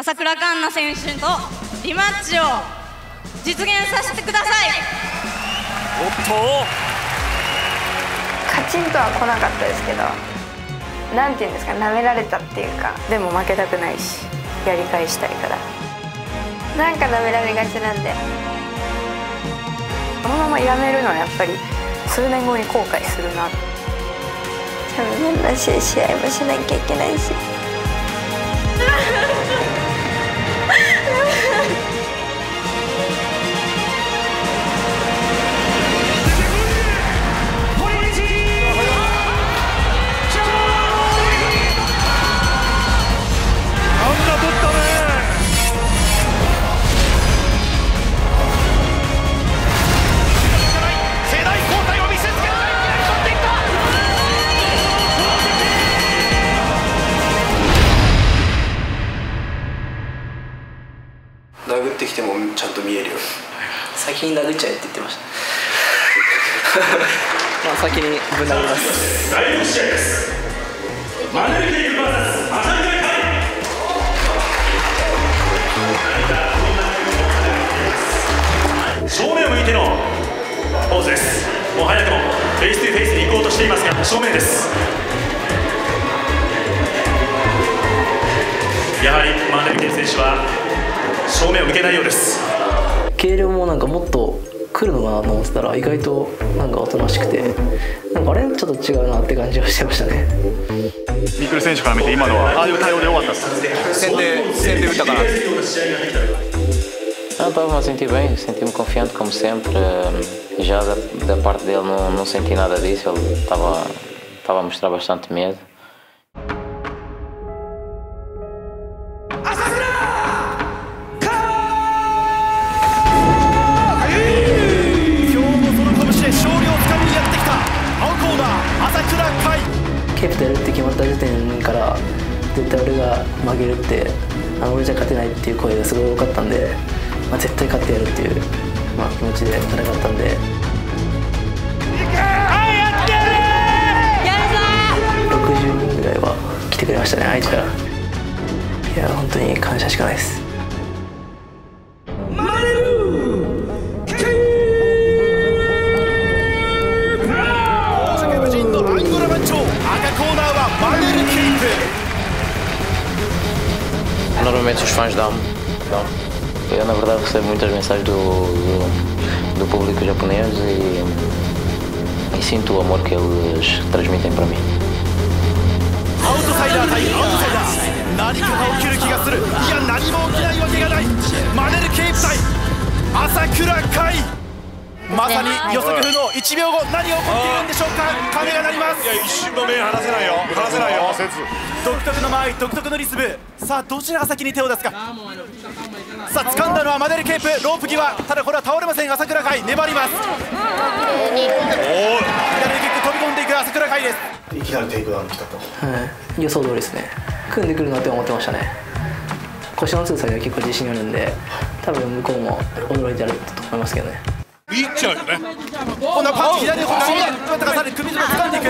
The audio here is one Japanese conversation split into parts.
朝倉環奈選手とリマッチを実現させてください。おっと。カチンとは来なかったですけどなんていうんですか舐められたっていうかでも負けたくないしやり返したいから。なんか舐められがちなんで。このままやめるのはやっぱり数年後に後悔するな。多分変なし試合もしなきゃいけないし 殴ってきてもちゃんと見えるよ。先に殴っちゃえって言ってました。まあ先にぶん殴ります。第6試合です。マネルケイク VS 朝倉海正面を向いてのポーズです。もう早くもフェイス2フェイスに行こうとしていますが正面です。やはりマネルケイ選手は正面を向けないようです軽量もなんかもっと来るのかなと思ってたら意外となんかおとなしくてなんかあれちょっと違うなって感じはしてましたねミクル選手から見て今のはああいう対応で良かったです先で先で打ったかな Não, estava a sentir bem, senti-me confiante como sempre. Eh, Já da, da parte dele não, não senti nada disso, ele estava, estava a mostrar bastante medo. ケープとやるって決まった時点から絶対俺が負けるってあの俺じゃ勝てないっていう声がすごい多かったんで、まあ、絶対勝ってやるっていう、まあ、気持ちで戦ったんで。60人ぐらいは来てくれましたね愛知から。いや本当に感謝しかないです fãs dão-me. dão. Eu, na verdade, recebo muitas mensagens do, do, do público japonês e, e sinto o amor que eles transmitem para mim. まさに予測不能1秒後何が起こっているんでしょうか？鐘が鳴ります。いや一瞬の目離せないよ。離せないよ。独特の間合い独特のリズム。さあどちらが先に手を出すか？さあ掴んだのはマネル・ケープ。ロープ際。ただこれは倒れません。朝倉海。粘ります。左キック飛び込んでいく。朝倉海です。いきなりテイクダウン来たと。はい、予想通りですね。組んでくるなって思ってましたね。腰の強さには結構自信あるんで多分向こうも驚いてやると思いますけどねいっちゃうよね今度はパンチ左の方から高さで首絞め掴んでいく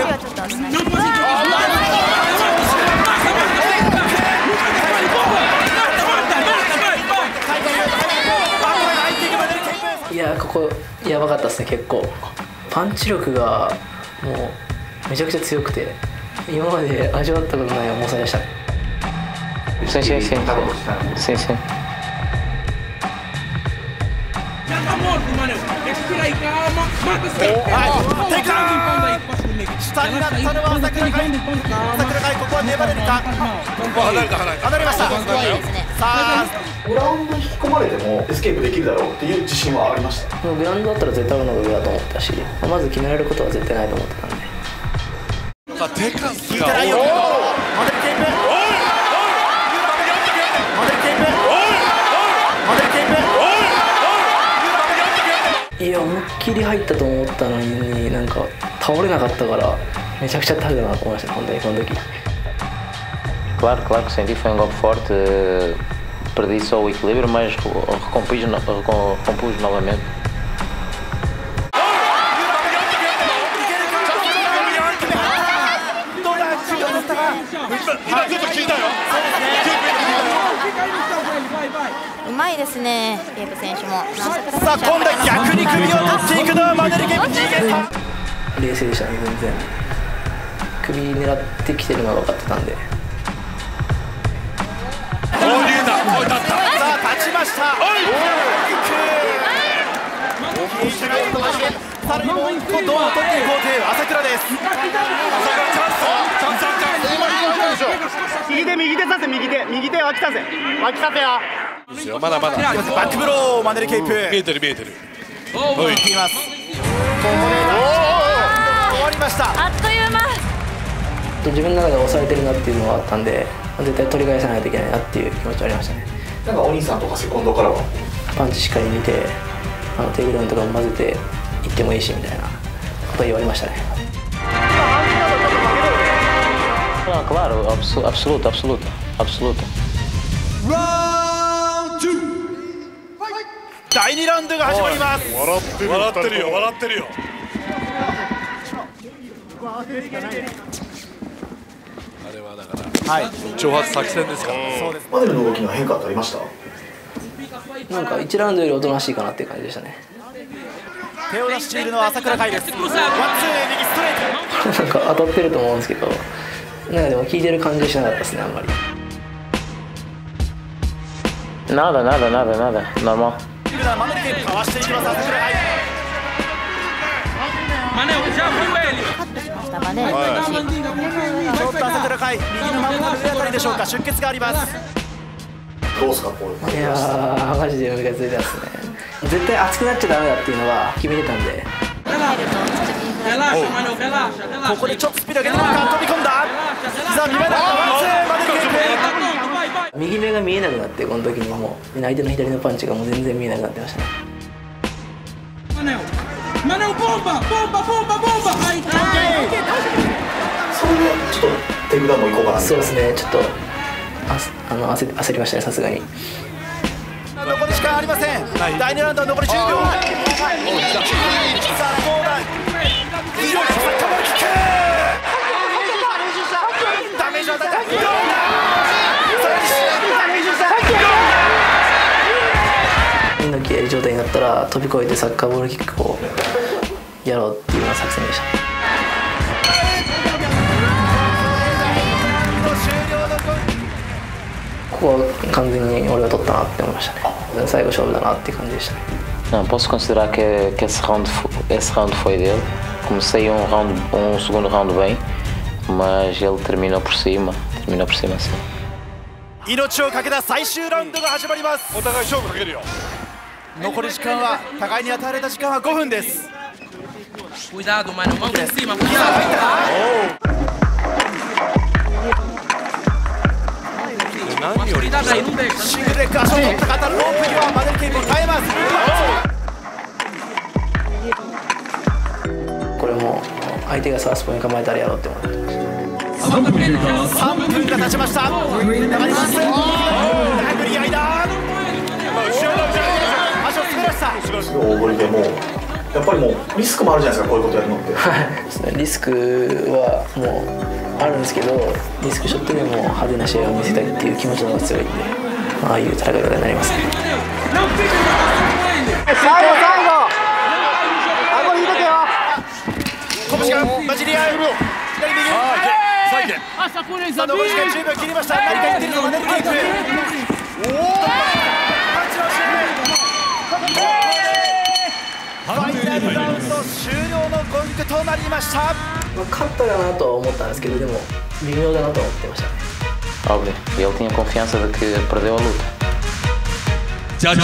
いやここやばかったですね結構パンチ力がもうめちゃくちゃ強くて今まで味わったことない重さでした Sim, sim, sim. Sim, sim. Já tá morto, mano. Respira aí, calma. Mata esse cara. テイクダウン下になったのは朝倉海朝倉海ここは粘れるか離れた離れた離れましたさあグラウンド引き込まれてもエスケープできるだろうっていう自信はありましたグラウンドだったら絶対俺の方が上だと思ったしまず決められることは絶対ないと思ってたんであテカス引いてないよマネル・ケープマネル・ケープマネル・ケープいや思いっきり入ったと思ったのになんか倒れなかったからめちゃくちゃタフだなと思いました本当にこの時 Claro, claro que senti, foi um golpe forte. eh, Perdi só o equilíbrio, mas recompus, recompus novamente. 今ちょっと聞いたようまいですねケープ選手も。さあ今度は逆に首を取っていくのはマネルケープ逃げた冷静でしたね全然首狙ってきてるのが分かってたんで。さあ立ちました。大きく。さらにもう一個銅を取っていこうという朝倉です右手右手させ右手右手脇させ。脇させよ。まだまだ。バックブローマネルケープ。見えてる見えてる。はいい。きますここで終わりました。あっという間。自分の中で抑えてるなっていうのがあったんで絶対取り返さないといけないなっていう気持ちはありましたね。なんかお兄さんとかセコンドからは？パンチしっかり見てあのテイクダウンとかも混ぜていってもいいしみたいなこと言われましたね Não, claro, abso- absoluta, absoluta, absoluta. 第2ラウンドが始まります笑ってる笑ってるよ笑ってるよあれはだから、はい、挑発作戦ですから、そうですマネルの動きの変化ってありましたなんか1ラウンドよりおとなしいかなっていう感じでしたね手を出しているのは朝倉海ですワンツー右ストレートなんか当たってると思うんですけどなんかでも効いてる感じしなかったですねあんまり。Nada, nada, nada, nada, normal. マネルケープかわしてい。きます朝倉海 Manel, já viu ele? 下まで、ちょっと朝倉海右の真上あたりでしょうか。出血があります。どうですかこういやーマジでムカついてますね。絶対熱くなっちゃダメだっていうのは決めてたんでここでちょっとスピードが出るのか飛び込んださあ見栄えだワンツーマネルケープ右目が見えなくなってこの時にもう相手の左のパンチがもう全然見えなくなってましたね Manel. Manel, bomba, bomba, bomba, bomba. Aí, tá. それでちょっとテイクダウンもいこうかなそうですねちょっとああの焦焦りましたねさすがに残りありません、第2ラウンドは残り10秒。さあどうだいいッカーボールキックダメージを与えたどうださらに猪木やる状態になったら飛び越えてサッカーボールキックをやろうっていうような作戦でしたここは完全に俺が取った na って思いましたね最後勝負だなっていう感じでしたね Não, posso considerar que, que esse, round, esse round foi dele. Comecei um, round, um segundo round bem, mas ele terminou por cima. Terminou por cima, sim. 命をかけた最終ラウンドが始まりますお互い勝負かけるよ残り時間は互いに与えられた時間は5分です Cuidado, Manel. Mão pra cima, 何より Cuidado aí, não deixa. シングルレッグ足を取った方ロープにはマネルケープを耐えますこれも相手がサウスポーに構えたらやろうって。思ってました。3分が経ちました。上がります殴り合いだ足を滑らした。大振りでもうやっぱりもうリスクもあるじゃないですかこういうことやるのって。ですねリスクはもうあるんですけどリスクショットでも派手な試合を見せたいっていう気持ちの方が強いんでああいう戦い方になりますね.最後最後。顎引いとけよ。拳が混じり合う左右残り時間10秒切りました。何か言ってるのマネルケープ。おおパンチのシーンファイナルラウンド終了のゴングとなりました。まあ勝ったかなとは思ったんですけどでも微妙だなと思ってました。ね Óbvio. E ele tinha confiança de que perdeu a luta. ジャッジ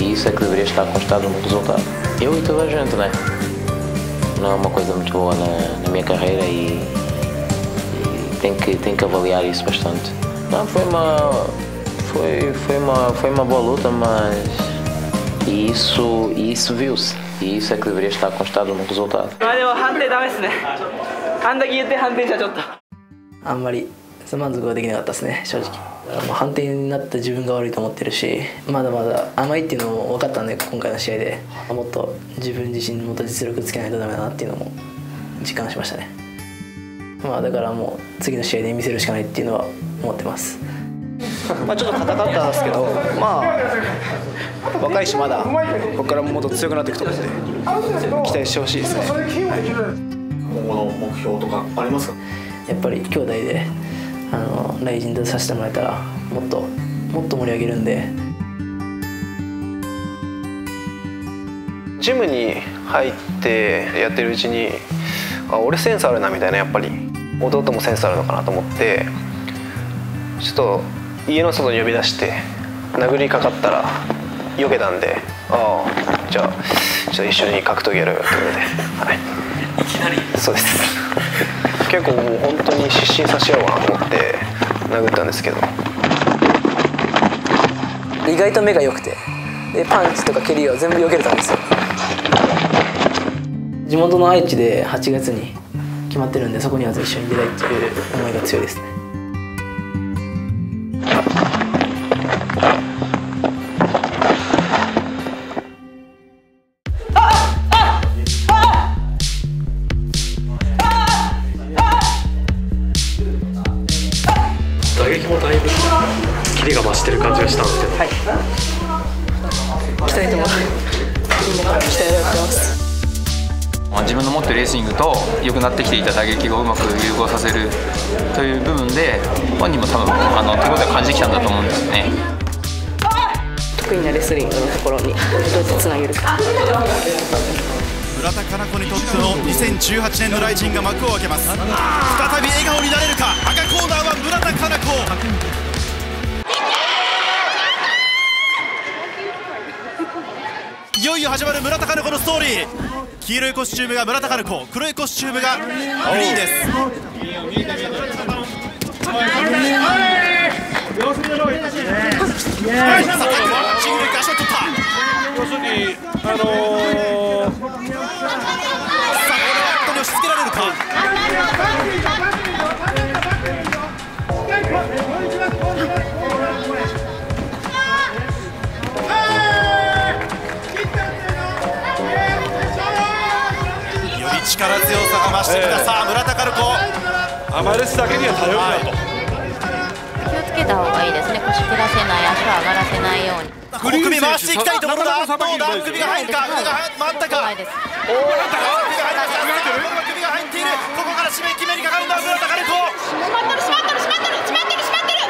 E isso é que deveria estar constado no resultado. Eu e toda a gente, né? Não é uma coisa muito boa na, na minha carreira e, e tenho, que, tenho que avaliar isso bastante. Não, foi uma. Foi, foi, uma, foi uma boa luta, mas. E isso, e isso viu-se. E isso é que deveria estar constado no resultado. まあでも判定ダメですね あんだけ 満足はできなかったですね正直。もう判定になった自分が悪いと思ってるしまだまだ甘いっていうのも分かったんで今回の試合で。もっと自分自身もっと実力つけないとダメだなっていうのも実感しましたね。まあだからもう次の試合で見せるしかないっていうのは思ってます。まあちょっと硬かったんですけどまあ若いしまだここからもっと強くなっていくと思うんで期待してほしいですね、はい今後の目標とかありますか？やっぱり兄弟であのライジン出させてもらえたらもっともっと盛り上げるんで。ジムに入ってやってるうちにあ俺センスあるなみたいなやっぱり。弟もセンスあるのかなと思ってちょっと家の外に呼び出して殴りかかったら避けたんでああじゃあちょっと一緒に格闘技やろうよってことで、はい、いきなり。そうです結構もう本当に失神させようかなと思って殴ったんですけど。意外と目が良くて。でパンチとか蹴りを全部避けれたんですよ。地元の愛知で8月に決まってるんでそこには一緒に出たいっていう思いが強いですね。にどうやってつなげるか村田佳菜子にとっての2018年のライジンが幕を開けます。再び笑顔になれるか？赤コーナーは村田佳菜子。いよいよ始まる村田佳菜子のストーリー。黄色いコスチュームが村田佳菜子。黒いコスチュームがグリーです。はい、さあ、シングル足を取った。要するに、あのー、さあ、これは本当に押し付けられるか？より力強さが増してきた、さあ村田佳菜子。アマレスだけには頼るなと、気をつけた方がいいですね。腰振らせない足を上がらせないように。この首回していきたいところだ。どうだ首が入るか腕が回ったか。おお首が入った首が入っている。ここから締め決めにかかるのは村田子閉まってる閉まってる閉まってる閉まってる閉まってる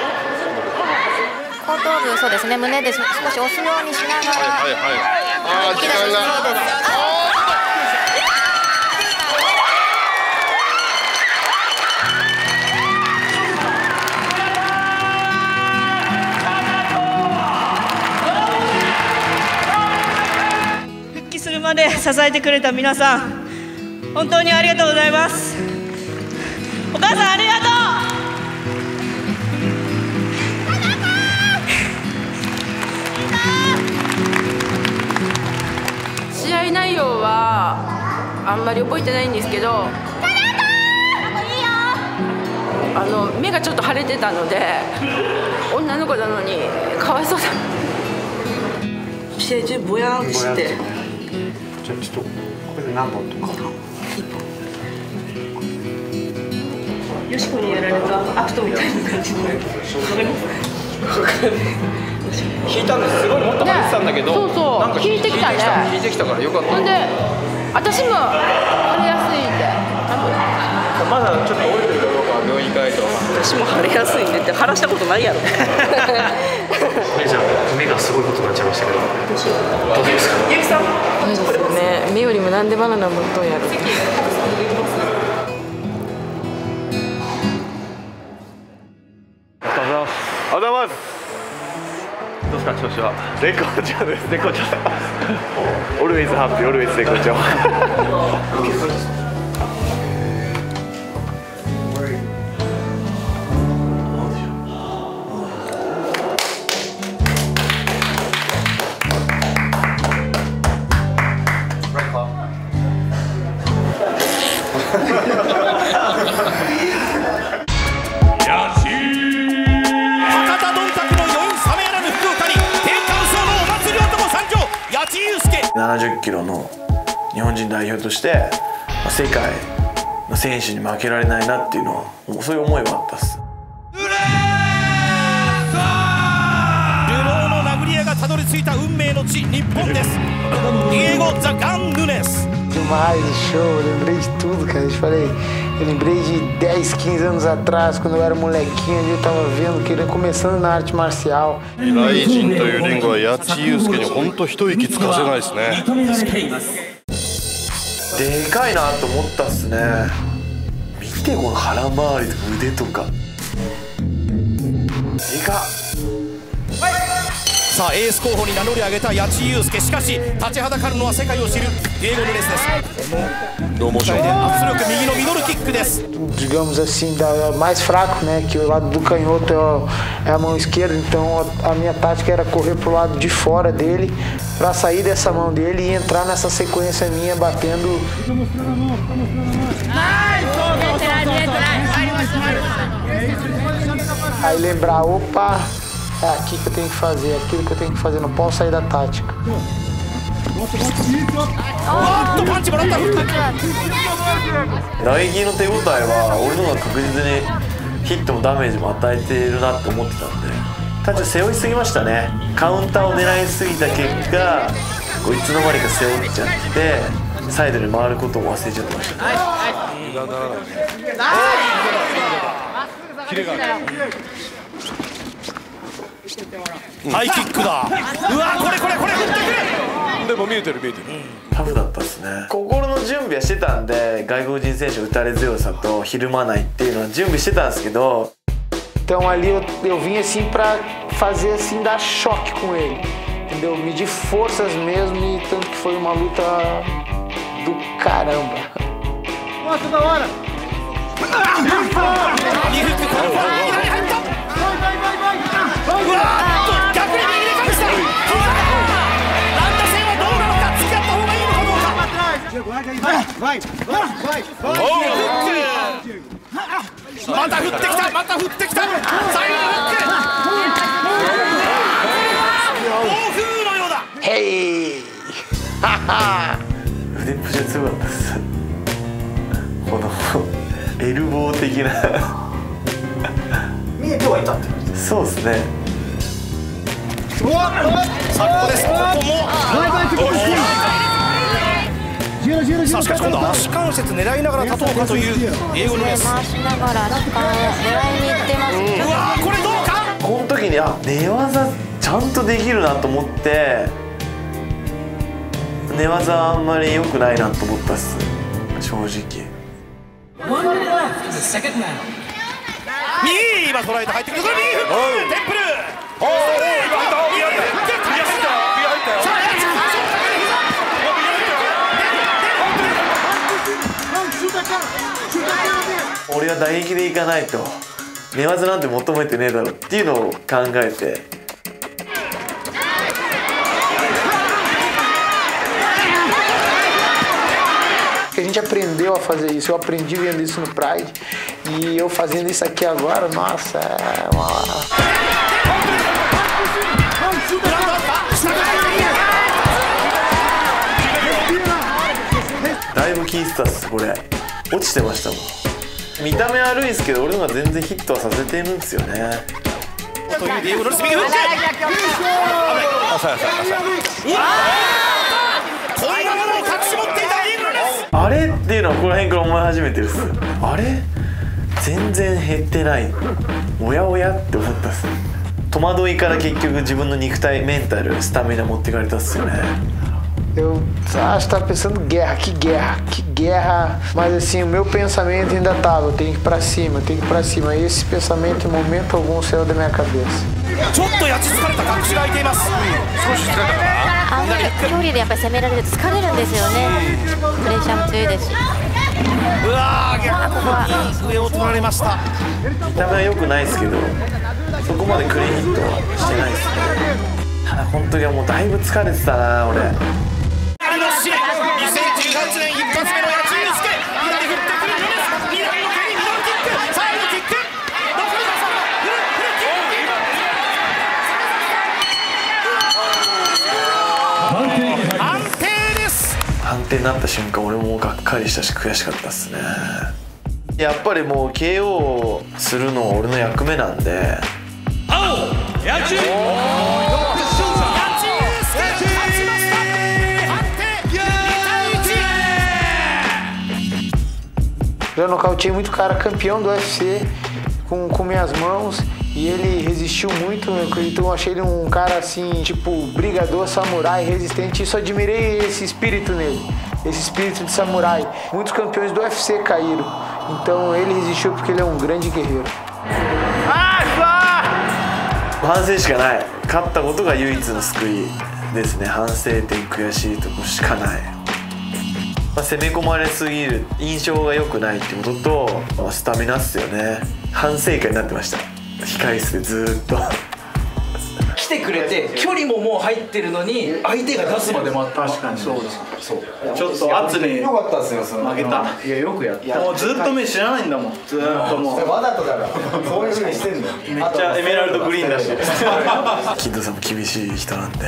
後頭部そうですね。胸で少し押すようにしながら。はいはい、ああ時間がまで支えてくれた皆さん本当にありがとうございます。お母さんありがと 試合内容はあんまり覚えてないんですけどあの目がちょっと腫れてたので女の子なのにかわいそうだ。試合中ぼやーんとしてじゃあちょっとこれで何本とか？よしこにやられたアクトみたいな感じのわかります引いたんですすごいもっと入ってたんだけど、そうそうなんか引いてきたね。引いてきたからよかった。ほんで私も腫れやすいんでまだちょっと折れてるかどうかは病院行かないと 私も腫れやすいんでって腫らしたことないやろ これじゃあ目がすごいことになっちゃいましたけどどうですかゆきさんそうですね目よりもなんでバナナ持っとんやろ。おはようございますどうですか調子は絶好調です絶好調 Always happy always 絶好調として世界の選手に負けられないなっていうのはそういう思いはあったっすルローの殴り屋がたどり着いた運命の地日本ですディエゴ・ザ・ガン・ヌネス Demais o show, eu lembrei de tudo, cara. Eu te falei, eu lembrei de 10, 15 anos atrás, quando eu era molequinho ali, eu tava vendo que ele começando na arte marcial. ライジンというリングは八千祐介に本当一息つかせないですねでかいなと思ったっすね。見てこの腹回りとか腕とか。でかっ。さあエース候補に名乗り上げた八千祐介しかし立ちはだかるのは世界を知るディエゴ・ヌネスですローモーションで圧力右のミドルキックです digamos assim, da, mais fraco, né? Que o lado do canhoto é, o- é a mão esquerda, então a, a minha tática era correr pro lado de fora dele, para sair dessa mão dele e entrar nessa sequência minha batendo. Aí lembrar, opa, é aqui que eu tenho que fazer, é aquilo que eu tenho que fazer, não posso sair da tática. おっとパンチもらったフック打撃の手応えは俺の方が確実にヒットもダメージも与えているなって思ってたんで。単純に背負いすぎましたね。カウンターを狙いすぎた結果いつの間にか背負っちゃってサイドに回ることも忘れちゃってました。ね。キレがあるハイキックだうわこれこれこれ振ってくるでも見えてる見えてるタフだったですね心の準備はしてたんで外国人選手の打たれ強さとひるまないっていうのは準備してたんですけど Então ali eu, eu vim assim pra fazer assim, dar choque com ele. Entendeu? Medir forças mesmo e tanto que foi uma luta do caramba. Nossa, da hora! 2また振ってきた。また振ってきた。最後のフック暴風のようだ Hey! 腕っぷしが強かった。ですこのエルボー的な見えてはいたってそうですねさあここです。ここも。さあしかし今度は足関節狙いながら立とうかという英語のレース。回しな。がら狙いに行ってます。ねうわーこれどうか？この時にあ寝技ちゃんとできるなと思って。寝技あんまり良くないなと思ったっす。正直。右今捉えて入ってくるこれ右フックテンプル。おお右フック右フック返したさあやつ Chuta, chuta, 俺は打撃でいかないと寝技なんて求めてねえだろっていうのを考えて A gente aprendeu a fazer isso, eu aprendi vendo isso no Pride e eu fazendo isso aqui agora, nossa, é uma. だいてたっすこれ。落ちてましたもん。見た目悪いですけど俺のが全然ヒットはさせてるんですよね。というディエゴ・ロってあれっていうのはこの辺から思い始めてるっす。あれ？全然減ってない。おやおやって思ったっす。戸惑いから結局自分の肉体メンタルスタミナ持ってかれたっすよね Eu acho que tava pensando guerra, que guerra, que guerra. Mas assim, o meu pensamento ainda tava, eu tenho que ir pra cima, eu tenho que ir pra cima. E esse pensamento em momento algum saiu da minha cabeça. ちょっと焼き付かれた隠しが開いています少し疲れたかなあんまり距離でやっぱり攻められると疲れるんですよねプレッシャーも強いですしうわー逆に上を取られました見た目は良くないですけどそこまでクリーンヒットはしてないですねただこの時はもうだいぶ疲れてたな俺 になった瞬間俺もがっかりしたし悔しかったっすねやっぱりもう KO するのは俺の役目なんで青野球 Eu nocauteei muito cara campeão do UFC com, com minhas mãos e ele resistiu muito, então eu achei ele um cara assim, tipo, brigador, samurai, resistente. Isso eu admirei esse espírito nele, esse espírito de samurai. Muitos campeões do UFC caíram, então ele resistiu porque ele é um grande guerreiro. 反省しかない勝ったことが唯一の救いですね反省点悔しいとこしかない、まあ、攻め込まれすぎる印象が良くないってこととまあスタミナっすよね反省会になってました 控室でずーっと。来てくれて距離ももう入ってるのに相手が出すまで待った確かに。そうです。そう。ちょっと圧によかったですよその負けた。いやよくやった。もうずっと目知らないんだもんずーっともう。わざとだろそういうふうにしてんの めっちゃエメラルドグリーンだし。キッドさんも厳しい人なんで。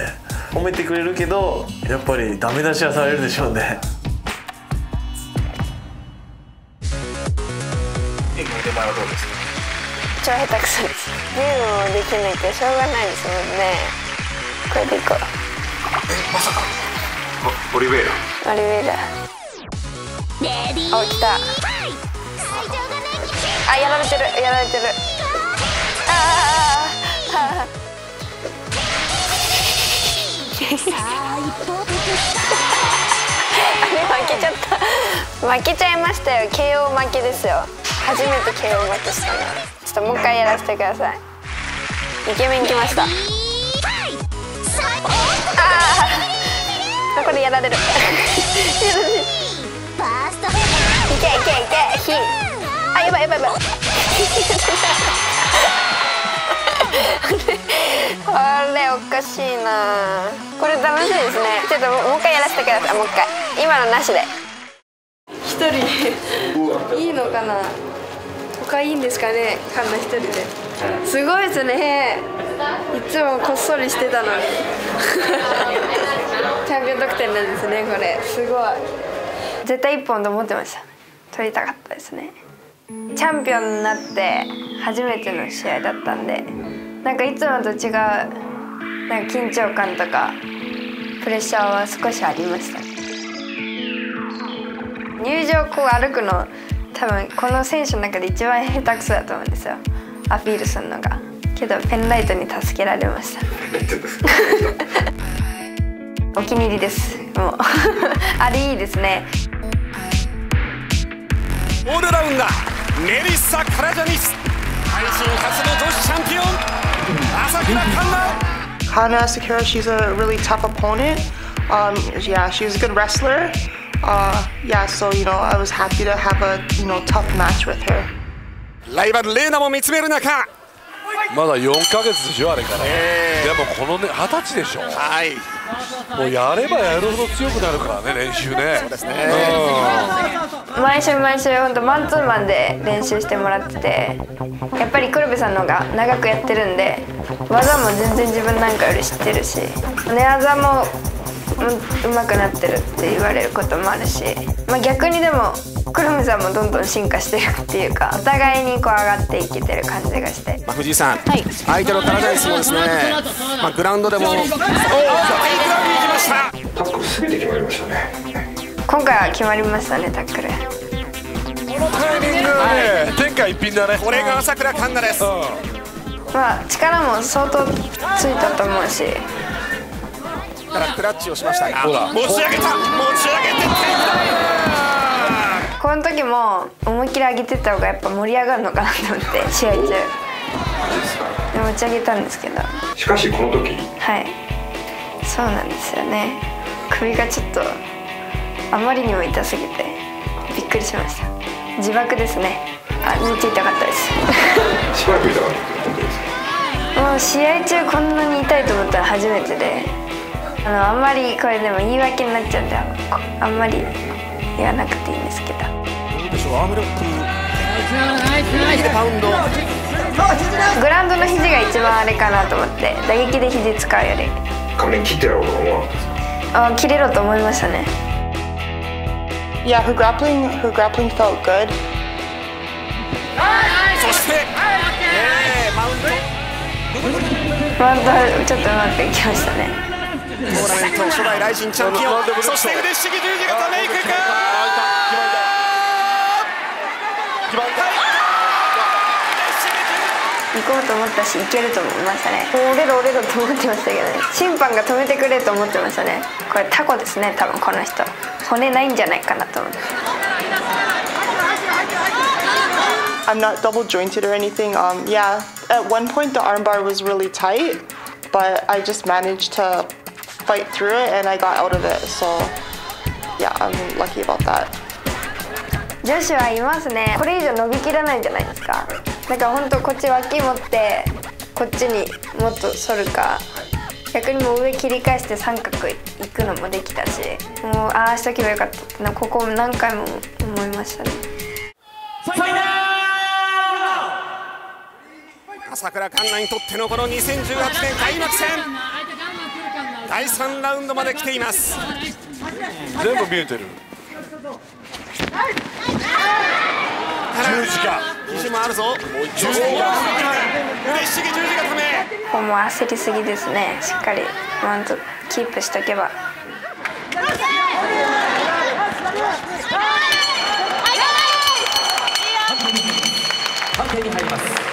褒めてくれるけどやっぱりダメ出しはされるでしょうね。演技の出前はどうですか？超下手くそです。ゲームもできないけどしょうがないですもんね。これでいこう。まさか。オリベイラ。オリベイラ。お来た。あやられてる。やられてる。あー。あ あれ負けちゃった。負けちゃいましたよ。KO 負けですよ。初めて KO 負けしたのちょっともう一回やらせてください。イケメン来ました。ああこれやられる。いけいけいけ。火あやばいやばいやばい。これおかしいな。これ楽しいですね。ちょっともう一回やらせてください。もう一回。今のなしで。一人いいのかな他いいんですかねカンナ一人ですごいですね。いつもこっそりしてたのに。チャンピオン得点なんですねこれ。すごい。絶対一本と思ってました。取りたかったですね。チャンピオンになって初めての試合だったんでなんかいつもと違うなんか緊張感とかプレッシャーは少しありました。入場こう歩くの多分この選手の中で一番下手くそだと思うんですよ。アピールするのが。けどペンライトに助けられました。お気に入りです。もう。あれいいですね。オールラウンダーメリッサ・カラジャニス。配信初の女子チャンピオン朝倉環奈。Hana Sakura, she's a really tough opponent. Um, yeah, she was a good wrestler. Uh, yeah, so you know, I was happy to have a you know tough match with her. ライバルレーナも見つめる中。まだ4ヶ月でしょあれから、でもこのね二十歳でしょ。はい。もうやればやるほど強くなるからね練習ね。そうですね。毎週毎週本当マンツーマンで練習してもらっててやっぱり黒部さんの方が長くやってるんで技も全然自分なんかより知ってるし寝技もうまくなってるって言われることもあるし、まあ、逆にでも黒部さんもどんどん進化してるっていうかお互いにこう上がっていけてる感じがして。まあ、藤井さん、相手のカーラ・ジャニスもですね、まあ、グラウンドでも。おおテイクダウンに行きました。タックル全て決まりましたね。今回は決まりましたねタックル。このタイミングはね天下一品だね。これが朝倉環奈です、まあ力も相当ついたと思うしからクラッチをしました。が持ち上げた。持ち上げてこの時も思いっきり上げてった方がやっぱ盛り上がるのかなと思って 試合中。で持ち上げたんですけど。しかしこの時。はい。そうなんですよね。首がちょっとあまりにも痛すぎてびっくりしました。自爆ですね。あめっちゃ痛かったです。しばらく痛かった本当ですか？もう試合中こんなに痛いと思ったら初めてであのあんまりこれでも言い訳になっちゃうんでああんまり言わなくていいんですけど。どうでしょう？アームロック。パウンドグラウンドの肘が一番あれかなと思って。打撃で肘使うより。仮面切ってやろうと思あ切れろと思いましたね。Yeah, her grappling her grappling felt good. そして、えー、マウントマウントちょっとうまくいきましたねトーナメント初代ライジンチャンピオン。そして腕ひしぎ十字固めいくか。行こうと思ったし行けると思いましたね。折れろ折れろと思ってましたけどね。審判が止めてくれと思ってましたね。これタコですね多分この人。骨ないんじゃないかなと思って。I'm not double jointed or anything. Um, yeah, at one point the armbar was really tight, but I just managed to fight through it and I got out of it. So yeah, I'm lucky about that. 女子はいますね。これ以上伸びきらないんじゃないですか？だから本当こっち脇持ってこっちにもっと反るか。逆にもう上切り返して三角行くのもできたし。もうああしとけばよかったってここ何回も思いましたね。朝倉環奈にとってのこの2018年開幕戦第3ラウンドまで来ています。全部見えてる。十字架肘もあるぞ。十字架。腕ひしぎ十字固め。ここも焦りすぎですね。しっかりマウントキープしとけば。判定に入ります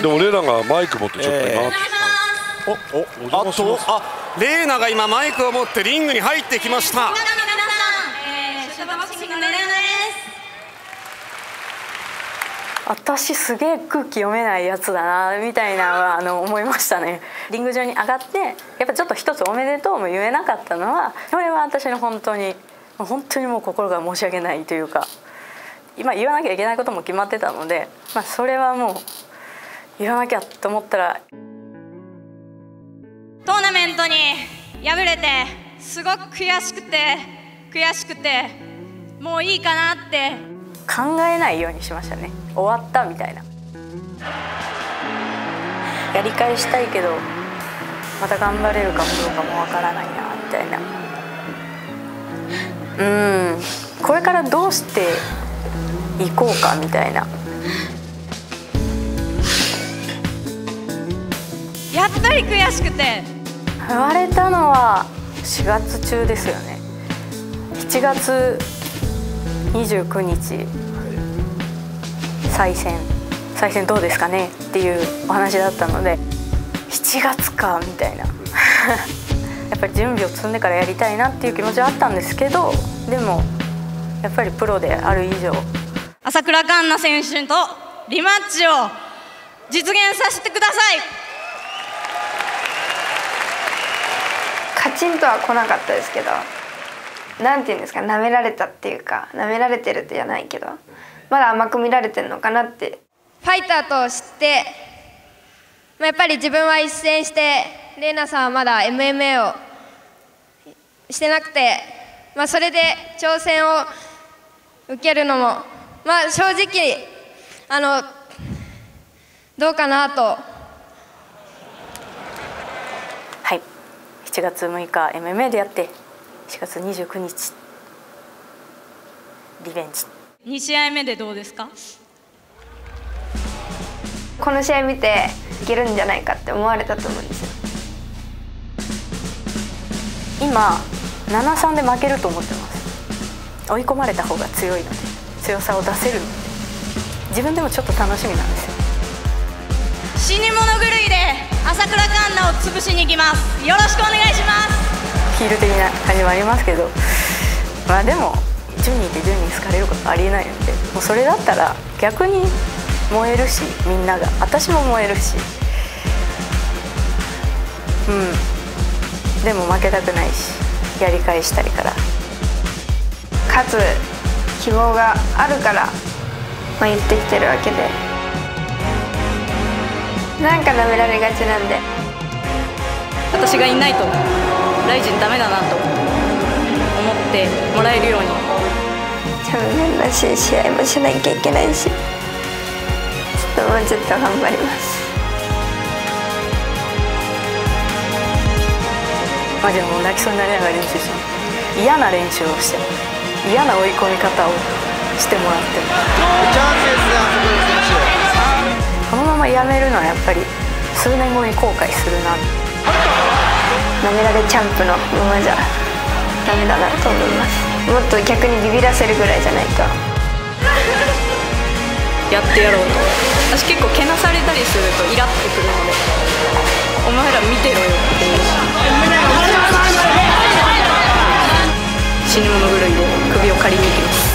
でもレイナがマイク持ってちょっと今、えおおあとあレーナが今マイクを持ってリングに入ってきました。私すげえ空気読めないやつだなみたいなのは あの思いましたね。リング上に上がってやっぱちょっと一つおめでとうも言えなかったのはこれは私の本当に本当にもう心が申し訳ないというか今言わなきゃいけないことも決まってたので、まあ、それはもう言わなきゃと思ったら。トーナメントに敗れてすごく悔しくて悔しくてもういいかなって。考えないようにしましたね。終わったみたいな。やり返したいけどまた頑張れるかもどうかもわからないなみたいな。うん。これからどうしていこうかみたいなやっぱり悔しくて。言われたのは4月中ですよね。7月29日。再選。再選どうですかね？っていうお話だったので。7月かみたいな。やっぱり準備を積んでからやりたいなっていう気持ちはあったんですけどでもやっぱりプロである以上。朝倉環奈選手とリマッチを実現させてくださいカチンとは来なかったですけどなんて言うんですか舐められたっていうか舐められてるってじゃないけどまだ甘く見られてるのかなって。ファイターとしてまやっぱり自分は一戦してレイナさんはまだ MMA をしてなくて、まあ、それで挑戦を受けるのも、まあ、正直あのどうかなとはい7月6日 MMA でやって4月29日。リベンジ。2試合目でどうですか？この試合見ていけるんじゃないかって思われたと思うんですよ。今7-3で負けると思ってます。追い込まれた方が強いので強さを出せるので。自分でもちょっと楽しみなんですよ。死に物狂いで朝倉環奈を潰しに行きます。よろしくお願いします。ヒール的な感じもありますけど。まあでも10人いて10人好かれることありえないのでもうそれだったら逆に燃えるしみんなが。私も燃えるし。うん。でも負けたくないしやり返したいから。勝つ希望があるから、まあ、言ってきてるわけでなんか舐められがちなんで。私がいないとライジンダメだなと思ってもらえるように。多分変らしい試合もしなきゃいけないし。ちょっともうちょっと頑張ります。マジでもう泣きそうになりながら練習してます嫌な練習をしてます嫌な追い込み方をしてもらって。ますチャンスですねあそこの選手まやめるのはやっぱり数年後に後悔するな舐められチャンプのままじゃダメだなと思います。もっと逆にビビらせるぐらいじゃないと。やってやろうと。私結構けなされたりするとイラってくるので。お前ら見てろよっていう。死に物狂いで首を借りに行きます。